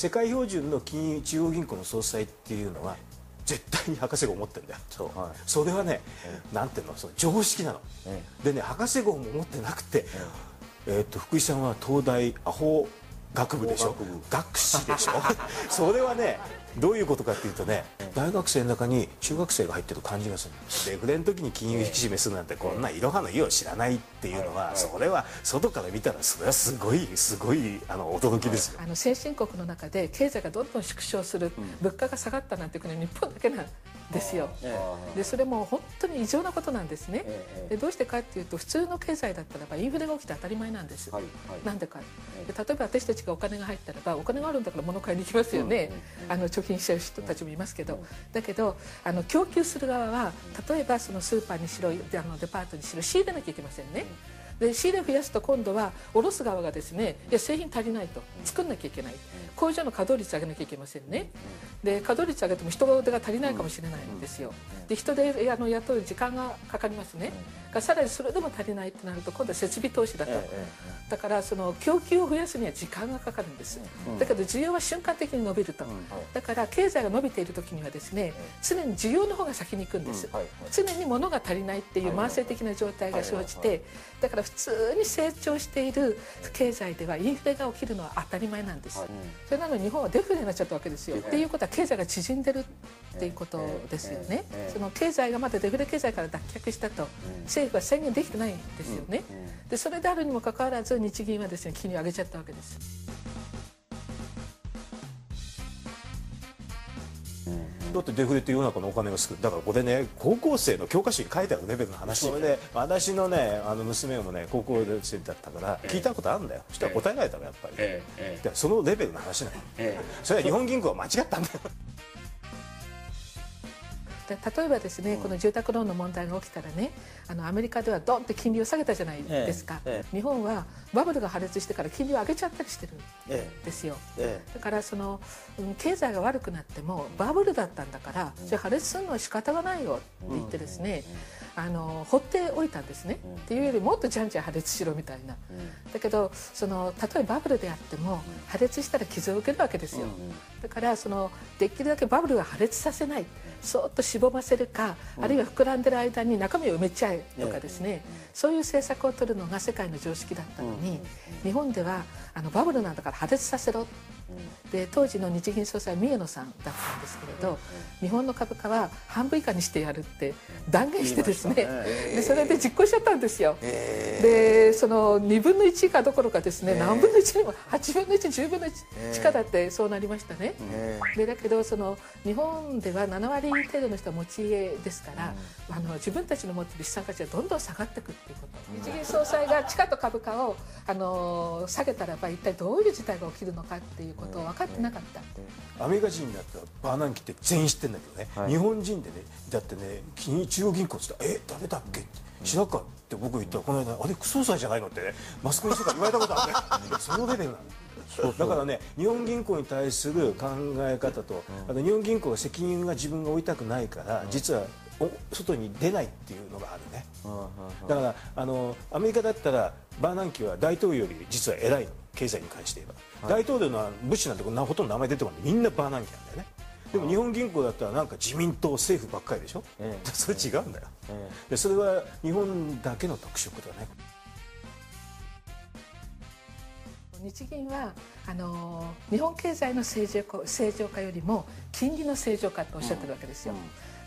世界標準の金融中央銀行の総裁っていうのは絶対に博士号を持ってるんだよ。そう。はい。それはね、なんていうのその常識なの、えでね博士号も持ってなくて、えー、と福井さんは東大アホ学部でしょ？学士でしょ？それはねどういうことかっていうとね大学生の中に中学生が入ってる感じがするデフレの時に金融引き締めするなんてこんないろはの意を知らないっていうのはそれは外から見たらそれはすごいすごいあの驚きですよ。あの先進国の中で経済がどんどん縮小する、物価が下がったなんていう国は日本だけなんですよ。でそれも本当に異常なことなんですね。えでどうしてかっていうと普通の経済だったらばインフレが起きて当たり前なんです。はいはいなんでか。で例えば私たちがお金が入ったらばお金があるんだから物買いに行きますよね。あの貯金しちゃう人たちもいますけど、だけどあの供給する側は例えばそのスーパーにしろあのデパートにしろ仕入れなきゃいけませんね。で仕入れを増やすと今度は卸す側がですねいや製品足りないと。作んなきゃいけない。工場の稼働率上げなきゃいけませんね。で稼働率上げても人手が足りないかもしれないんですよ。で人手あの雇う時間がかかりますね。がさらにそれでも足りないってなると今度は設備投資だと。だからその供給を増やすには時間がかかるんです。だけど需要は瞬間的に伸びると。だから経済が伸びている時にはですね常に需要の方が先に行くんです。常に物が足りないっていう慢性的な状態が生じてだから普通に成長している経済ではインフレが起きるのは当たり前なんです。それなのに日本はデフレになっちゃったわけですよ。っていうことは経済が縮んでるっていうことですよね。その経済がまだデフレ経済から脱却したと。政府は宣言できてないんですよね。でそれであるにもかかわらず日銀はですね金利を上げちゃったわけですだってデフレって世の中のお金が少ないだからこれね高校生の教科書に書いてあるレベルの話。それで私のねあの娘もね高校生だったから聞いたことあるんだよ。そしたら答えられたのやっぱり、ええ。えでそのレベルの話なの。ええ。それは日本銀行は間違ったんだよ。で例えばですね、この住宅ローンの問題が起きたらねあのアメリカではドンって金利を下げたじゃないですか、えええ日本はバブルが破裂してから金利を上げちゃったりしてるんえですよ、えだからその、うん経済が悪くなってもバブルだったんだから、それ破裂するのは仕方がないよって言ってですね、あの放っておいたんですね、っていうよりもっとじゃんじゃん破裂しろみたいな、だけどそのたとえバブルであっても破裂したら傷を受けるわけですよ、だからそのできるだけバブルは破裂させない。そーっとしぼませるか、あるいは膨らんでる間に中身を埋めちゃえとかですね、そういう政策を取るのが世界の常識だったのに、日本ではあのバブルなんだから破裂させろで当時の日銀総裁三重野さんだったんですけれど、日本の株価は半分以下にしてやるって断言してですね、でそれで実行しちゃったんですよ。でその2分の1以下どころかですね、何分の1にも8分の110分の1以下だってそうなりましたね。でだけどその日本では7割程度の人は持ち家ですから、あの自分たちの持っている資産価値がどんどん下がっていくっていうこと、日銀総裁が地価と株価をあの下げたらば一体どういう事態が起きるのかっていうことを分かってなかった。アメリカ人だったらバーナンキって全員知ってんだけどね、日本人でねだってね金中央銀行っつったら「え誰だっけ?」って「白川」って僕言ったらこの間「あれ副総裁じゃないの?」ってねマスコミの人から言われたことある。んだよそのレベルなの。だからね日本銀行に対する考え方と、あと日本銀行は責任が自分が負いたくないから、実はお外に出ないっていうのがあるね、だからあのアメリカだったらバーナンキは大統領より実は偉いの経済に関して言えば、大統領のブッシュなんてこんなほとんど名前出てこない。みんなバーナンキなんだよね。でも日本銀行だったらなんか自民党政府ばっかりでしょ、ええ。それ違うんだよ、でそれは日本だけの特色だね。日銀はあの日本経済の正常化正常化よりも金利の正常化とおっしゃってるわけですよ。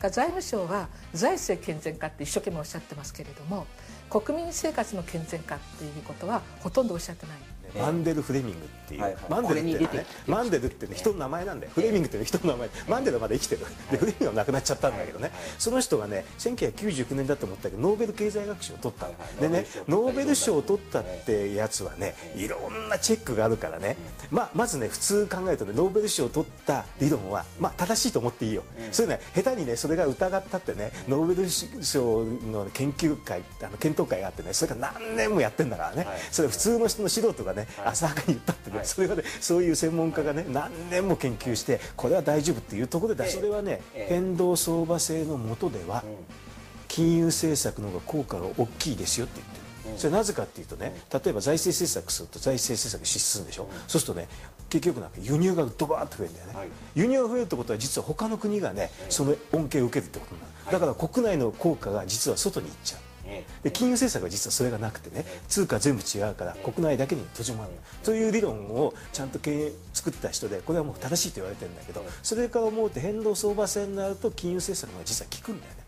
が財務省は財政健全化って一生懸命おっしゃってますけれども国民生活の健全化っていうことはほとんどおっしゃってない。マンデル・フレミングっていう、マンデルってねマンデルってね人の名前なんだよ、フレミングっていう人の名前。マンデルはまだ生きてる。でフレミングは亡くなっちゃったんだけどね、その人がね1999年だと思ったけどノーベル経済学賞を取ったの、でねノーベル賞を取った。ってやつはねいろんなチェックがあるからね、まあ、まずね普通考えるとねノーベル賞を取った理論は、まあ、正しいと思っていいよ、そういうね下手にねそれが疑ったってねノーベル賞の研究会あの検討会があってねそれが何年もやってんだからね、それ普通の人の素人がね、浅はかに言ったってね、それがねそういう専門家がね何年も研究してこれは大丈夫っていうところでそれはね変動相場制の下では金融政策の方が効果が大きいですよって言ってる。それなぜかっていうとね例えば財政政策すると財政政策支出するんでしょ、そうするとね結局なんか輸入がドバーッと増えるんだよね、輸入が増えるってことは実は他の国がねその恩恵を受けるってことになる、だから国内の効果が実は外に行っちゃうで金融政策は実はそれがなくてね通貨全部違うから国内だけに閉じ込まる。という理論をちゃんと経営作った人でこれはもう正しいと言われてるんだけどそれから思うと変動相場制になると金融政策が実は効くんだよね。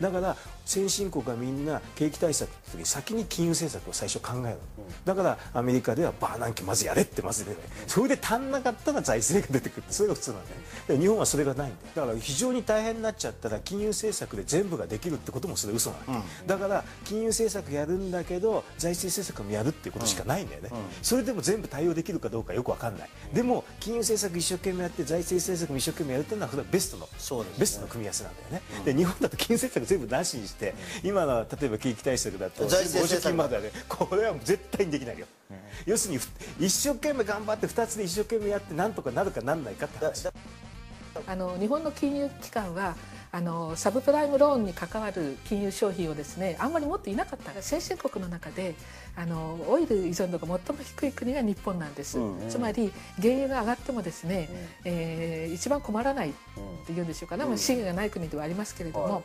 だから先進国はみんな景気対策の時に先に金融政策を最初考えるだからアメリカではバーナンキまずやれってまず出てそれで足んなかったら財政が出てくる。それが普通なんだよで日本はそれがないんだよ。だから非常に大変になっちゃったら金融政策で全部ができるってこともそれ嘘なわけ、だから金融政策やるんだけど財政政策もやるっていうことしかないんだよね、それでも全部対応できるかどうかよくわかんない。でも金融政策一生懸命やって財政政策も一生懸命やるっていうのはベストのベストの組み合わせなんだよね、で日本だと金融政策全部なしにして今の例えば景気対策だと財政政策。50金まではねこれは絶対にできないよ、要するに一生懸命頑張って2つで一生懸命やってなんとかなるかなんないかって話。あの日本の金融機関はあのサブプライムローンに関わる金融商品をですねあんまり持っていなかった先進国の中であのオイル依存度が最も低い国が日本なんです、つまり原油が上がってもですね、えー一番困らないっていうんでしょうかね、まあ資源がない国ではありますけれども、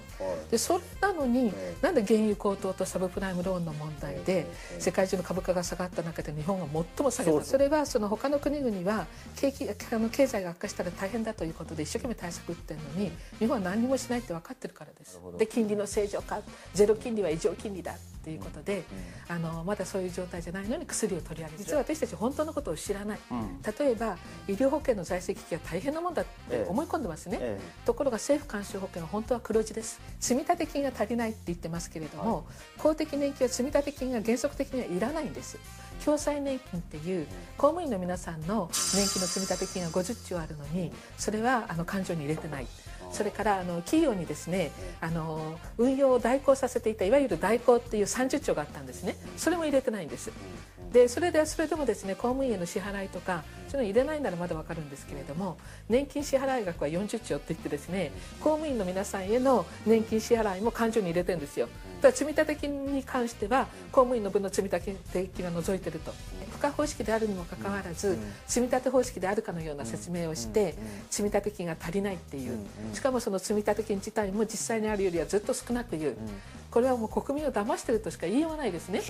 でそれなのに、なんで原油高騰とサブプライムローンの問題で、世界中の株価が下がった中で日本が最も下げた。それはその他の国々は景気あの経済が悪化したら大変だということで一生懸命対策打ってるのに日本は何にもしないって分かってるからです。で金利の正常化ゼロ金利は異常金利だっていうことで、あのまだそういう状態じゃないのに薬を取り上げる。実は私たち本当のことを知らない、例えば医療保険の財政危機は大変なもんだって思い込んでますね、えところが政府監修保険は本当は黒字です。積立金が足りないって言ってますけれども、公的年金は積立金が原則的にはいらないんです。共済年金っていう公務員の皆さんの年金の積立金が50兆あるのにそれはあの勘定に入れてないそれからあの企業にですねあの運用を代行させていたいわゆる代行っていう30兆があったんですね。それも入れてないんです。でそれでそれでもですね公務員への支払いとかそういうの入れないならまだわかるんですけれども年金支払い額は40兆って言ってですね公務員の皆さんへの年金支払いも勘定に入れてるんですよ。だから積立金に関しては公務員の分の積立金は除いてると付加方式であるにもかかわらず積立方式であるかのような説明をして積立金が足りないっていう。しかもその積立金自体も実際にあるよりはずっと少なく言う。これはもう国民を騙してるとしか言いようがないですね。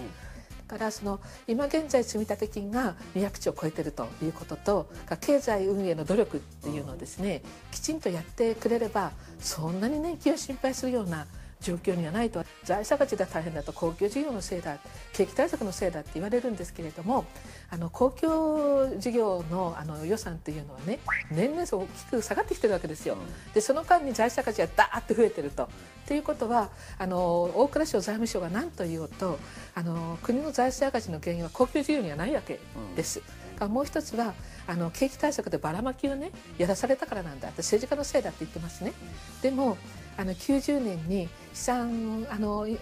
だからその今現在積立金が200兆を超えてるということと経済運営の努力っていうのをですねきちんとやってくれればそんなに年金を心配するような状況にはないと財政赤字で大変だと公共事業のせいだ景気対策のせいだって言われるんですけれどもあの公共事業のあの予算っていうのはね年々大きく下がってきてるわけですよ。でその間に財政赤字がダーッと増えてると。っていうことはあの大蔵省財務省が何と言おうとあの国の財政赤字の原因は公共事業にはないわけです。からもう一つはあの景気対策でばらまきをねやらされたからなんだって政治家のせいだって言ってますね。でもあの90年に資産あのい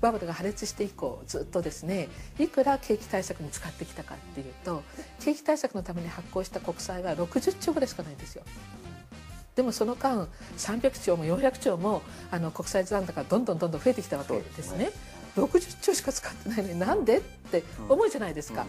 バブルが破裂して以降ずっとですねいくら景気対策に使ってきたかっていうと景気対策のために発行した国債は60兆ぐらいしかないんですよ。でもその間300兆も400兆もあの国債残高がどんどんどんどん増えてきたわけですね。60兆しか使ってないのになんでって思うじゃないですか。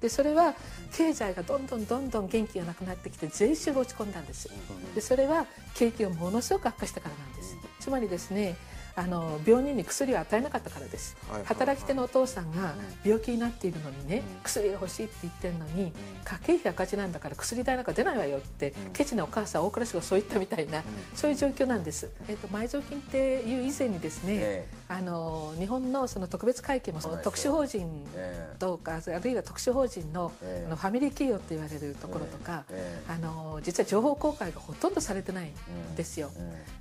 でそれは経済がどんどんどんどん元気がなくなってきて税収が落ち込んだんです。でそれは景気がものすごく悪化したからなんです。つまりですねあの病人に薬を与えなかったからです、働き手のお父さんが病気になっているのにね薬が欲しいって言ってるのに家計費赤字なんだから薬代なんか出ないわよって、ケチなお母さん大倉氏がそう言ったみたいな、そういう状況なんです、えっと埋蔵金っていう以前にですね、えあの日本のその特別会計もその特殊法人えとかあるいは特殊法人の,、ええ。あのファミリー企業と言われるところとか、ええ。あの実は情報公開がほとんどされてないんですよ。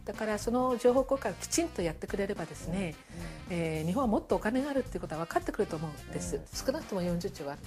だからその情報公開をきちんとやってくれればですね、えー日本はもっとお金があるっていうことは分かってくると思うんです、少なくとも40兆はある